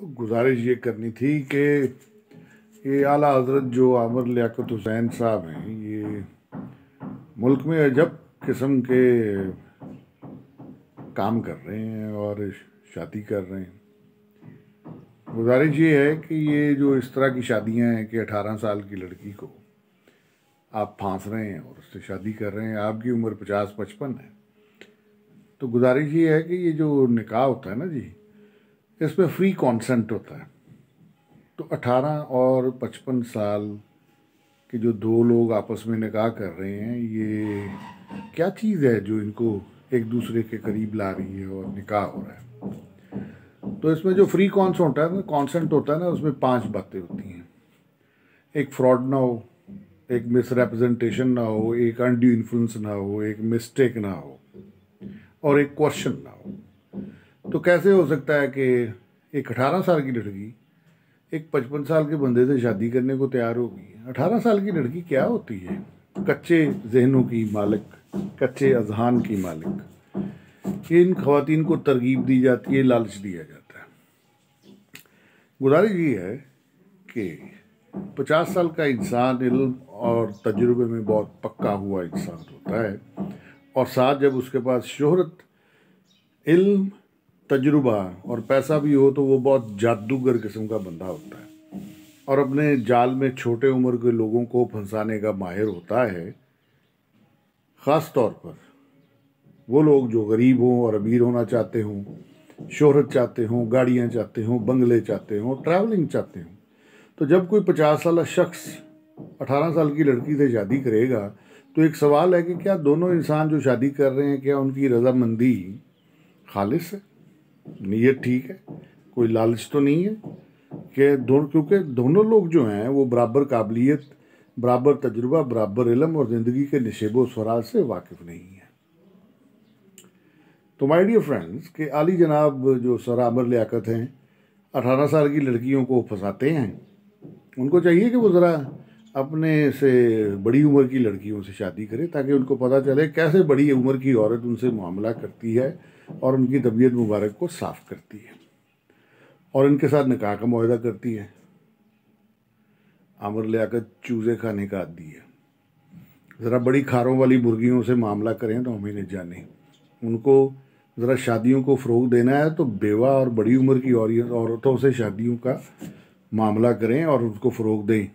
गुजारिश ये करनी थी कि ये आला हज़रत जो आमर लियाकत हुसैन साहब हैं, ये मुल्क में अजब किस्म के काम कर रहे हैं और शादी कर रहे हैं। गुजारिश ये है कि ये जो इस तरह की शादियाँ हैं कि 18 साल की लड़की को आप फांस रहे हैं और उससे शादी कर रहे हैं, आपकी उम्र पचास पचपन है। तो गुजारिश ये है कि ये जो निकाह होता है ना जी इसमें फ्री कॉन्सेंट होता है। तो 18 और 55 साल के जो दो लोग आपस में निकाह कर रहे हैं, ये क्या चीज़ है जो इनको एक दूसरे के करीब ला रही है और निकाह हो रहा है? तो इसमें जो फ्री कॉन्स होता है ना कॉन्सेंट होता है ना, उसमें पाँच बातें होती हैं। एक फ्रॉड ना हो, एक मिसरेप्रजेंटेशन ना हो, एक अनड्यू इन्फ्लुएंस ना हो, एक मिस्टेक ना हो, और एक क्वेश्चन ना हो। तो कैसे हो सकता है कि एक अठारह साल की लड़की, एक पचपन साल के बंदे से शादी करने को तैयार होगी अठारह साल की लड़की क्या होती है? कच्चे जहनों की मालिक, कच्चे अजहान की मालिक। इन खातन को तरगीब दी जाती है, लालच दिया जाता है। गुजारिश ये है कि पचास साल का इंसान इल्म और तजुर्बे में बहुत पक्का हुआ इंसान होता है। और साथ जब उसके पास शोहरत, इल्म तजुर्बा और पैसा भी हो तो वो बहुत जादूगर किस्म का बंदा होता है। और अपने जाल में छोटे उम्र के लोगों को फंसाने का माहिर होता है। ख़ास तौर पर वो लोग जो गरीब हों और अमीर होना चाहते हों, शोहरत चाहते हों, गाड़ियाँ चाहते हों, बंगले चाहते हों ट्रैवलिंग चाहते हों तो जब कोई पचास साल शख्स अठारह साल की लड़की से शादी करेगा तो एक सवाल है कि क्या दोनों इंसान जो शादी कर रहे हैं, क्या उनकी रजामंदी खालिश है? नीयत ठीक है। कोई लालच तो नहीं है कि दोनों क्योंकि दोनों लोग जो हैं, वो बराबर काबिलियत, बराबर तजुर्बा, बराबर इलम और ज़िंदगी के नशेबो स्वराज से वाकिफ़ नहीं है। तो माय डियर फ्रेंड्स के आली जनाब जो सर आमर लियाकत हैं, अठारह साल की लड़कियों को फंसाते हैं। उनको चाहिए कि वो ज़रा अपने से बड़ी उम्र की लड़कियों से शादी करें, ताकि उनको पता चले कैसे बड़ी उम्र की औरत उनसे मामला करती है और उनकी तबीयत मुबारक को साफ़ करती है। और इनके साथ निकाह का माहा करती है। आमर लियाकत चूज़े खाने का आदि है। ज़रा बड़ी खारों वाली मुर्गियों से मामला करें तो हमें जाने। उनको ज़रा शादियों को फ़रोग देना है तो बेवा और बड़ी उम्र की औरतों से शादियों का मामला करें और उनको फ़रोग दें।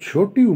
छोटी उम्र